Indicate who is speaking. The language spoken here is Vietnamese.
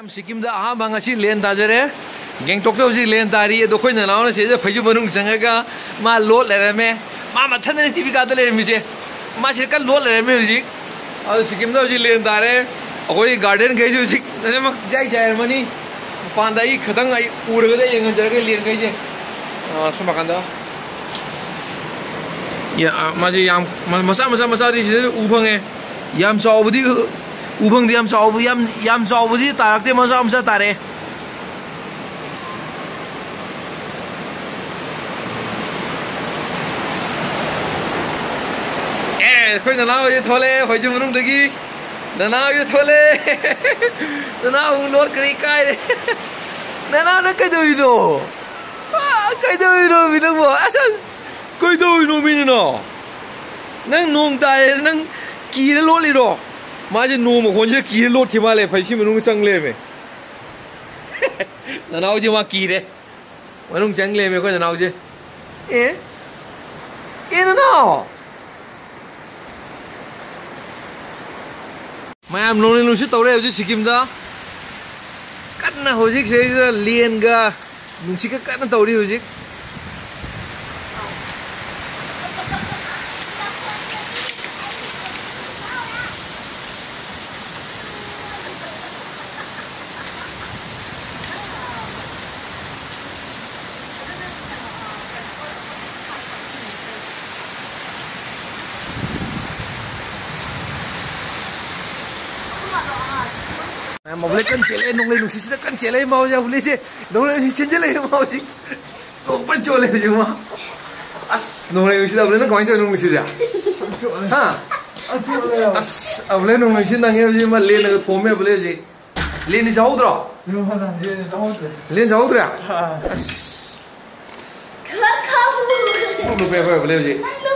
Speaker 1: मैम सिक्किम अहम लें ताजरे गेंगटोक लें तारी अखोई नाउन से फैजू मनु चंगा मा लो लेरमे मा मथन टीवी का लेरमीसे मा से कल लोट लेरमे सिक्किम लें तारे अखोई गार्डन गई जाए जायरमनी पान खत उरगे यंगजरगे लें गई सो मचा मचा मचा उफे याम चाबी ꯁꯨꯝ ꯅꯥꯀꯟꯗ ꯃꯥꯁꯦ ꯌꯥꯝ ꯃꯆꯥ ꯃꯆꯥ ꯃꯆꯥꯗꯤ ꯁꯤꯗ ꯎ ꯐꯪꯉꯦ ꯌꯥꯝ ꯆꯥꯎꯕꯗꯤ ꯎ ꯐꯪꯗꯦ ꯌꯥꯝ ꯆꯥꯎꯕ ꯌꯥꯝ ꯌꯥꯝ ꯆꯥꯎꯕꯗꯤ ꯇꯥꯔꯛꯇꯦ ꯃꯆꯥ ꯃꯆꯥ ꯇꯥꯔꯛꯑꯦ ꯑꯦ ꯑꯩꯈꯣꯏ ꯅꯅꯥꯎ ꯍꯣꯏꯁꯦ ꯊꯣꯛꯂꯛꯑꯦ ꯐꯩꯖꯨꯞ ꯃꯅꯨꯡꯗꯒꯤ ꯅꯅꯥꯎ ꯍꯣꯏꯁꯦ ꯊꯣꯛꯂꯛꯑꯦ ꯅꯅꯥꯎ ꯂꯣꯠꯈ꯭ꯔꯦ ꯀꯥꯏꯔꯦ ꯅꯅꯥꯎ ꯅꯪ ꯀꯩꯗꯧꯔꯤꯅꯣ ꯀꯩꯗꯧꯔꯤꯅꯣ ꯃꯤ ꯅꯪꯕꯣ ꯑꯁ ꯑꯁ ꯀꯩꯗꯧꯔꯤꯅꯣ ꯃꯤꯅꯤꯅꯣ ꯅꯪ ꯅꯣꯡ ꯇꯥꯔꯦ ꯅꯪ ꯀꯤꯔ ꯂꯣꯠꯂꯤꯔꯣ 마지 노모 혼자 길로 티말레 파이시면 누구 짱래메 나 나오지 마 길에 와농 짱래메 거기 나오지 예? 얘는 나 mayam nong nu si tawre hoji sikimda kanna hoji se lien ga nung sika kanna tawri hoji Mobile kancele lên le nong sisi kancele mau lên boleh je. Nong le sisi kancele mau je. Kau pancol le je mah. As nong le sisi boleh nong kau pancol nong sisi ya. Ha. As boleh nong sisi nang ya je mah le nang thom ya boleh je. Le lên jauh dra. Le jauh dra. As. không
Speaker 2: kau.
Speaker 1: Nong le boleh lên je.